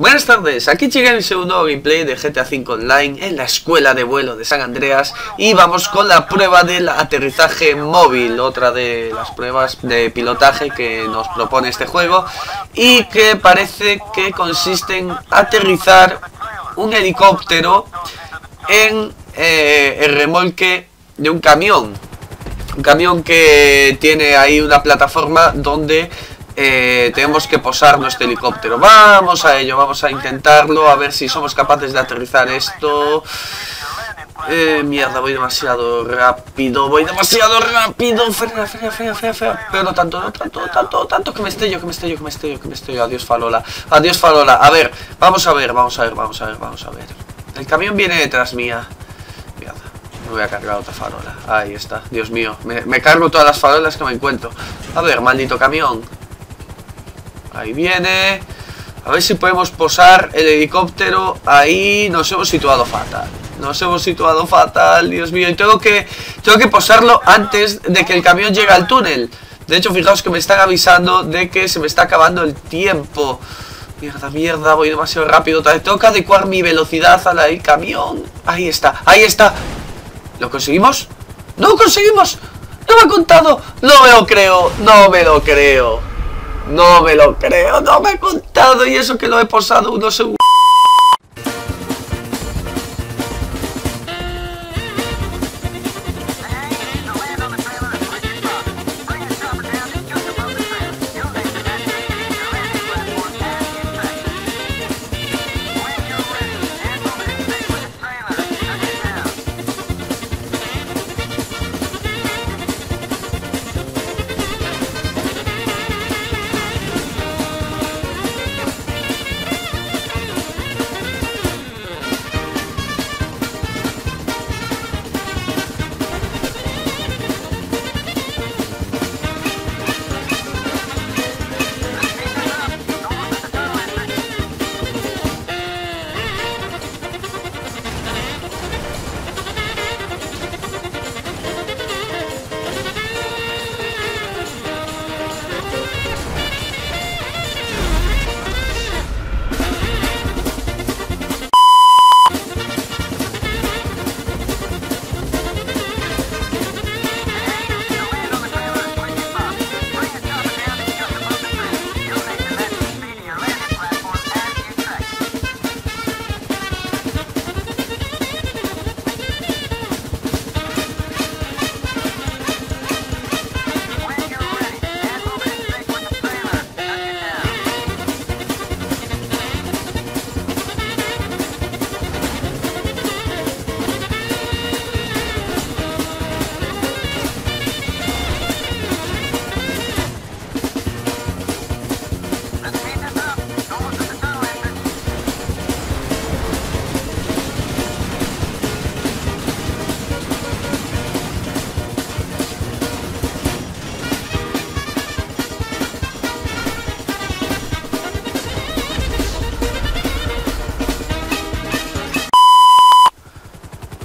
Buenas tardes, aquí llega el segundo gameplay de GTA V Online en la escuela de vuelo de San Andreas y vamos con la prueba del aterrizaje móvil, otra de las pruebas de pilotaje que nos propone este juego y que parece que consiste en aterrizar un helicóptero en eh, el remolque de un camión, un camión que tiene ahí una plataforma donde eh, tenemos que posar nuestro helicóptero. Vamos a ello, vamos a intentarlo, a ver si somos capaces de aterrizar esto. Eh, mierda, voy demasiado rápido, voy demasiado rápido. Frena, frena, frena, frena, frena. Pero no tanto, no tanto, tanto, tanto, que me estello, que me estello, que me estello, que me estello. Adiós, Falola. Adiós, Falola. A ver, vamos a ver, vamos a ver, vamos a ver, vamos a ver. El camión viene detrás mía. Mierda, me voy a cargar otra farola. Ahí está, Dios mío. Me, me cargo todas las farolas que me encuentro. A ver, maldito camión. Ahí viene. A ver si podemos posar el helicóptero. Ahí nos hemos situado fatal. Nos hemos situado fatal, Dios mío. Y tengo que, tengo que posarlo antes de que el camión llegue al túnel. De hecho, fijaos que me están avisando de que se me está acabando el tiempo. Mierda, mierda, voy demasiado rápido. Tengo que adecuar mi velocidad a la del camión. Ahí está, ahí está. ¿Lo conseguimos? ¡No lo conseguimos! ¡No me ha contado! No me lo creo, no me lo creo. No me lo creo, no me ha contado y eso que lo he posado unos segundos.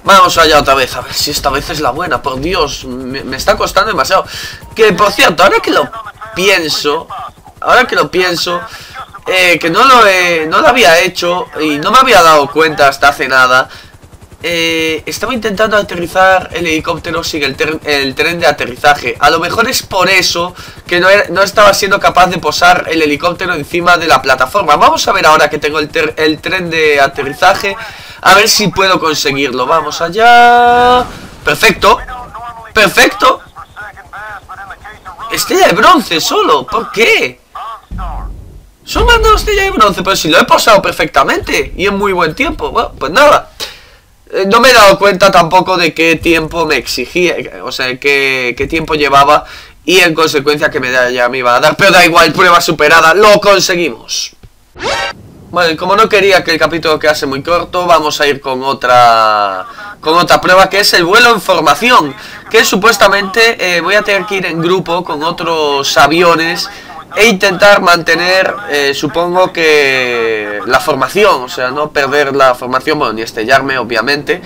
Vamos allá otra vez, a ver si esta vez es la buena, por Dios, me, está costando demasiado. Que por cierto, ahora que lo pienso, ahora que lo pienso, eh, que no lo, he, no lo había hecho y no me había dado cuenta hasta hace nada. Eh, estaba intentando aterrizar el helicóptero sin el, el, tren de aterrizaje. A lo mejor es por eso que no, no, estaba siendo capaz de posar el helicóptero encima de la plataforma. Vamos a ver ahora que tengo el, el tren de aterrizaje. A ver si puedo conseguirlo. Vamos allá. Perfecto. Perfecto. Estrella de bronce solo. ¿Por qué? Son mandando estrella de bronce. Pero si lo he posado perfectamente. Y en muy buen tiempo. Bueno, pues nada. Eh, no me he dado cuenta tampoco de qué tiempo me exigía. O sea, qué, qué tiempo llevaba. Y en consecuencia que me, ya me iba a dar. Pero da igual, prueba superada. Lo conseguimos. Bueno, y como no quería que el capítulo quedase muy corto, vamos a ir con otra con otra prueba que es el vuelo en formación, que supuestamente eh, voy a tener que ir en grupo con otros aviones e intentar mantener, eh, supongo que la formación, o sea, no perder la formación, bueno, ni estrellarme, obviamente,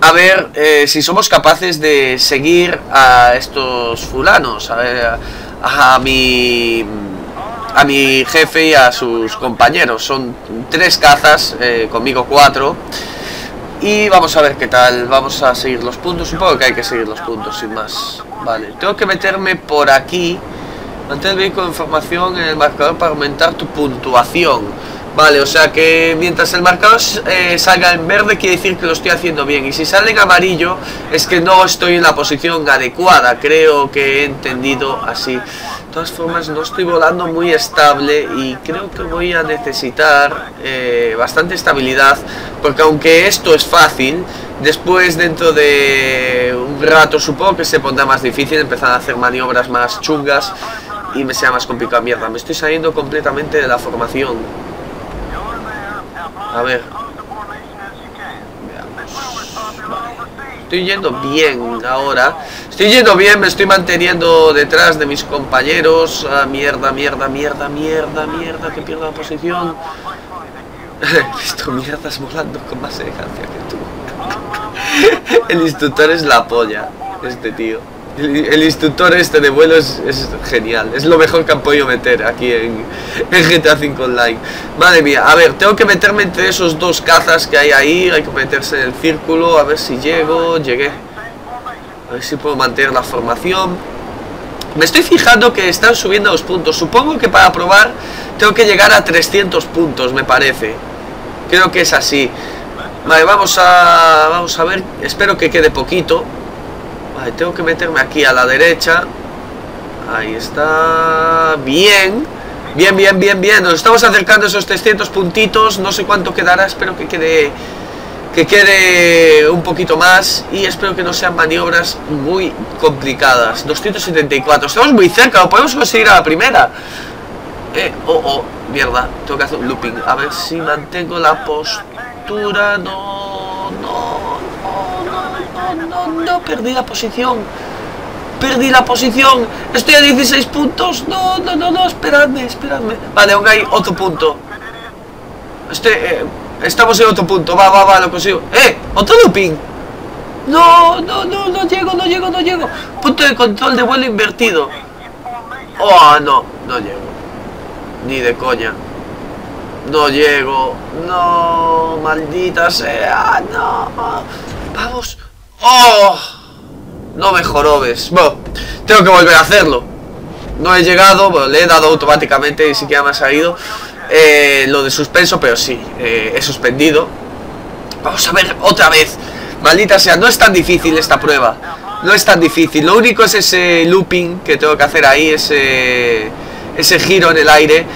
a ver eh, si somos capaces de seguir a estos fulanos, a ver, a mi a mi jefe y a sus compañeros. Son tres cazas, eh, conmigo cuatro. Y vamos a ver qué tal, vamos a seguir los puntos, supongo que hay que seguir los puntos sin más. Vale, tengo que meterme por aquí. Mantén el vehículo de información en el marcador para aumentar tu puntuación. Vale, o sea que mientras el marcador eh, salga en verde quiere decir que lo estoy haciendo bien. Y si sale en amarillo es que no estoy en la posición adecuada. Creo que he entendido así. De todas formas no estoy volando muy estable Y creo que voy a necesitar eh, bastante estabilidad Porque aunque esto es fácil Después dentro de un rato supongo que se pondrá más difícil Empezar a hacer maniobras más chungas Y me sea más complicado. Mierda, me estoy saliendo completamente de la formación a ver. Estoy yendo bien ahora. Estoy yendo bien, me estoy manteniendo detrás de mis compañeros. Ah, mierda, mierda, mierda, mierda, mierda, que pierdo la posición. Esto mierdas volando con más elegancia que tú. El instructor es la polla, este tío. El, instructor este de vuelo es, genial. Es lo mejor que han podido meter aquí en, GTA V Online. Madre mía, a ver, tengo que meterme entre esos dos cazas que hay ahí. Hay que meterse en el círculo. A ver si llego. Llegué. A ver si puedo mantener la formación. Me estoy fijando que están subiendo los puntos. Supongo que para probar tengo que llegar a 300 puntos, me parece. Creo que es así. Vale, vamos a, vamos a ver. Espero que quede poquito tengo que meterme aquí a la derecha. Ahí está. Bien. Bien, bien, bien, bien. Nos estamos acercando a esos 300 puntitos. No sé cuánto quedará. Espero que quede que quede un poquito más y espero que no sean maniobras muy complicadas 274, estamos muy cerca, lo podemos conseguir a la primera eh, oh, oh, mierda, tengo que hacer un looping a ver si mantengo la postura no, no, no, perdí la posición. Perdí la posición. Estoy a 16 puntos. No, no, no, no, esperadme, esperadme. Vale, aún hay otro punto. Este, eh, estamos en otro punto. Va, va, va, lo consigo. ¡Eh! ¡Otro looping! No, no, no, no llego, no llego, no llego. Punto de control de vuelo invertido. Oh, no, no llego. Ni de coña. No llego. No, maldita sea. No. Vamos. ¡Oh! No me jorobes. Bueno, tengo que volver a hacerlo. No he llegado, bueno, le he dado automáticamente, ni siquiera me ha salido eh, lo de suspenso, pero sí, eh, he suspendido. Vamos a ver otra vez. Maldita sea, no es tan difícil esta prueba. No es tan difícil. Lo único es ese looping que tengo que hacer ahí, ese, ese giro en el aire.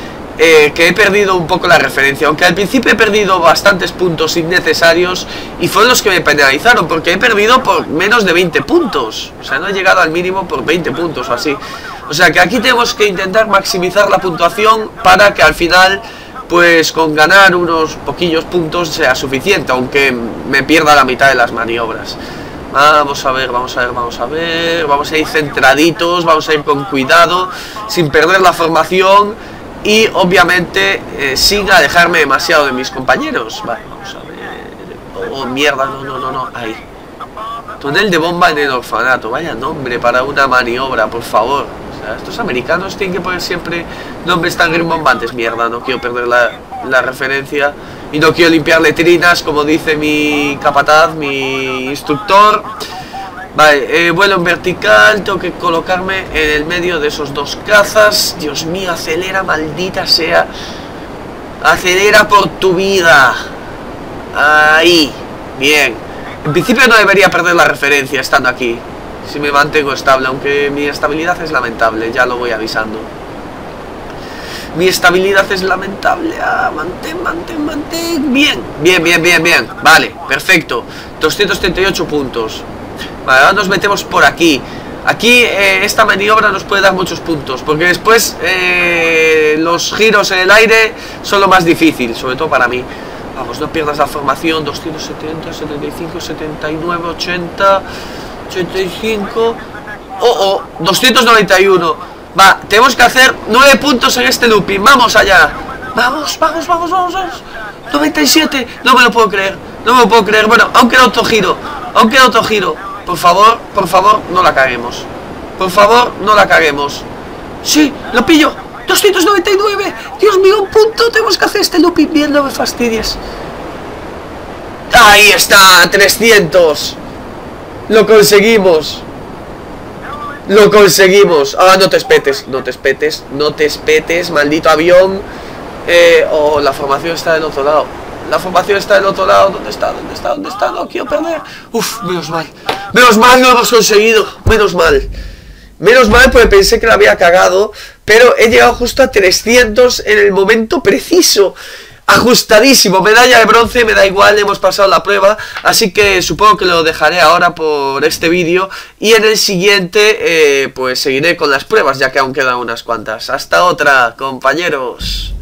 Eh, que he perdido un poco la referencia, aunque al principio he perdido bastantes puntos innecesarios y fueron los que me penalizaron, porque he perdido por menos de 20 puntos, o sea, no he llegado al mínimo por 20 puntos o así. O sea que aquí tenemos que intentar maximizar la puntuación para que al final, pues con ganar unos poquillos puntos sea suficiente, aunque me pierda la mitad de las maniobras. Vamos a ver, vamos a ver, vamos a ver, vamos a ir centraditos, vamos a ir con cuidado, sin perder la formación y obviamente eh, sin alejarme demasiado de mis compañeros. Vale, vamos a ver. Oh, mierda, no, no, no, no, ahí. Túnel de bomba en el orfanato. Vaya nombre para una maniobra, por favor. O sea, estos americanos tienen que poner siempre nombres tan rimbombantes. Mierda, no quiero perder la, la referencia. Y no quiero limpiar letrinas, como dice mi capataz, mi instructor. Vale, eh, vuelo en vertical, tengo que colocarme en el medio de esos dos cazas. Dios mío, acelera, maldita sea. Acelera por tu vida. Ahí. Bien. En principio no debería perder la referencia estando aquí. Si me mantengo estable, aunque mi estabilidad es lamentable, ya lo voy avisando. Mi estabilidad es lamentable. Ah, mantén, mantén, mantén. Bien, bien, bien, bien, bien. Vale, perfecto. 238 puntos. Vale, ahora nos metemos por aquí. Aquí eh, esta maniobra nos puede dar muchos puntos Porque después eh, los giros en el aire son lo más difícil Sobre todo para mí. Vamos, no pierdas la formación 270, 75, 79, 80 85 Oh, oh, 291 Va, tenemos que hacer 9 puntos en este looping. Vamos allá. Vamos, vamos, vamos, vamos, vamos. 97, no me lo puedo creer No me lo puedo creer, bueno, aún queda otro giro Aún queda otro giro por favor, por favor, no la caguemos. Por favor, no la caguemos. Sí, lo pillo. 299. Dios mío, un punto. Tenemos que hacer este looping bien, no me fastidies. Ahí está, 300. Lo conseguimos. Lo conseguimos. Ah, no te espetes, no te espetes, no te espetes, maldito avión. Eh, oh, la formación está del otro lado. La formación está del otro lado. ¿Dónde está? ¿Dónde está? ¿Dónde está? No quiero perder. Uf, menos mal. Menos mal lo hemos conseguido. Menos mal. Menos mal porque pensé que lo había cagado. Pero he llegado justo a 300 en el momento preciso ajustadísimo, medalla de bronce, me da igual, hemos pasado la prueba, así que supongo que lo dejaré ahora por este vídeo y en el siguiente eh, pues seguiré con las pruebas ya que aún quedan unas cuantas. Hasta otra, compañeros.